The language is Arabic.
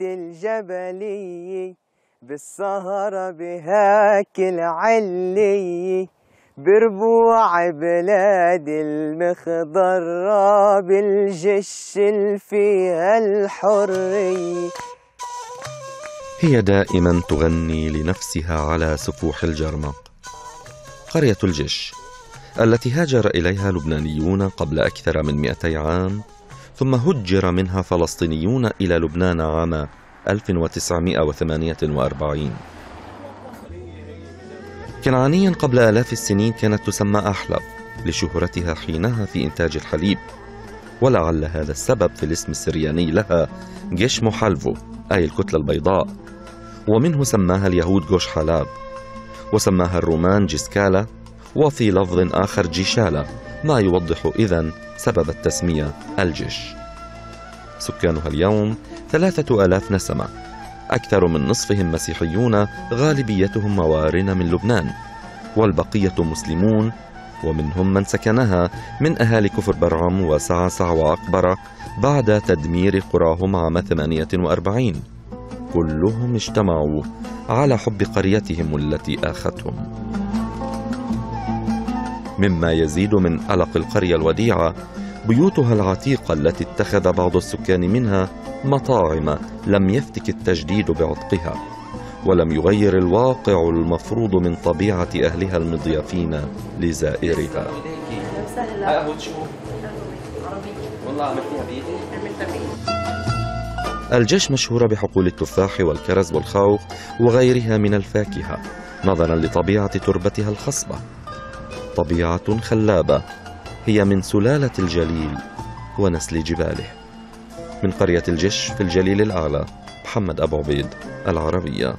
الجبلية بالسهرة بهاك العلية بربوع بلاد المخضرة بالجش فيها الحرية هي دائما تغني لنفسها على سفوح الجرمق. قرية الجش التي هاجر إليها لبنانيون قبل أكثر من 200 عام ثم هجر منها فلسطينيون إلى لبنان عام 1948 كنعانيا قبل آلاف السنين كانت تسمى أحلب لشهرتها حينها في إنتاج الحليب. ولعل هذا السبب في الاسم السرياني لها جيش محلفو أي الكتلة البيضاء. ومنه سماها اليهود جوش حلاب وسماها الرومان جيسكالا وفي لفظ آخر جيشالا ما يوضح إذن سبب التسمية الجيش. سكانها اليوم ثلاثة آلاف نسمة. أكثر من نصفهم مسيحيون غالبيتهم موارن من لبنان. والبقية مسلمون ومنهم من سكنها من أهالي كفر برعم وسعسع وأقبرة بعد تدمير قراهم عام 48 كلهم اجتمعوا على حب قريتهم التي آختهم مما يزيد من قلق القرية الوديعة بيوتها العتيقة التي اتخذ بعض السكان منها مطاعم لم يفتك التجديد بعتقها ولم يغير الواقع المفروض من طبيعة أهلها المضيافين لزائرها. الجيش مشهورة بحقول التفاح والكرز والخوخ وغيرها من الفاكهة نظرا لطبيعة تربتها الخصبة. طبيعة خلابة هي من سلالة الجليل ونسل جباله. من قرية الجش في الجليل الأعلى محمد أبو عبيد العربية.